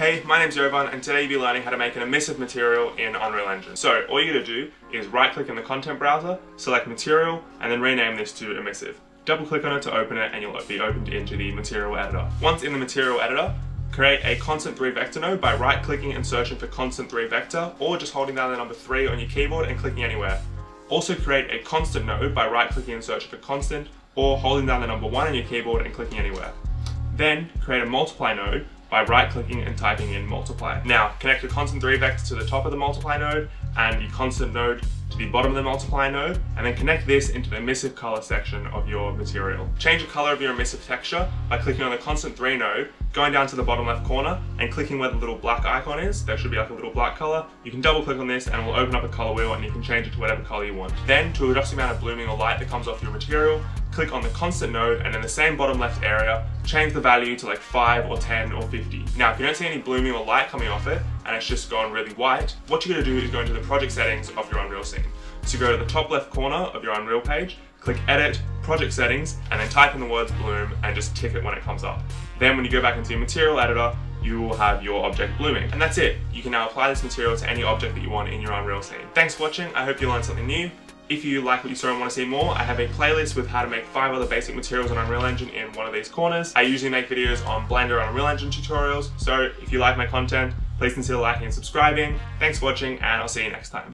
Hey, my name's Jovan and today you'll be learning how to make an emissive material in Unreal Engine. So all you're going to do is right click in the content browser, select material and then rename this to emissive. Double click on it to open it and you'll be opened into the material editor. Once in the material editor, create a constant 3 vector node by right clicking and searching for constant 3 vector or just holding down the number 3 on your keyboard and clicking anywhere. Also create a constant node by right clicking and searching for constant or holding down the number 1 on your keyboard and clicking anywhere. Then create a multiply node by right clicking and typing in multiply. Now connect the constant 3 vector to the top of the multiply node and the constant node to the bottom of the multiply node and then connect this into the emissive color section of your material. Change the color of your emissive texture by clicking on the constant 3 node, going down to the bottom left corner and clicking where the little black icon is. There should be like a little black color. You can double click on this and it will open up a color wheel and you can change it to whatever color you want. Then to adjust the amount of blooming or light that comes off your material, click on the constant node and in the same bottom left area, change the value to like 5 or 10 or 50. Now, if you don't see any blooming or light coming off it, and it's just gone really white, what you're gonna do is go into the project settings of your Unreal scene. So go to the top left corner of your Unreal page, click Edit, Project Settings, and then type in the words Bloom and just tick it when it comes up. Then when you go back into your Material Editor, you will have your object blooming. And that's it. You can now apply this material to any object that you want in your Unreal scene. Thanks for watching. I hope you learned something new. If you like what you saw and want to see more, I have a playlist with how to make five other basic materials on Unreal Engine in one of these corners. I usually make videos on Blender and Unreal Engine tutorials, so if you like my content, please consider liking and subscribing. Thanks for watching, and I'll see you next time.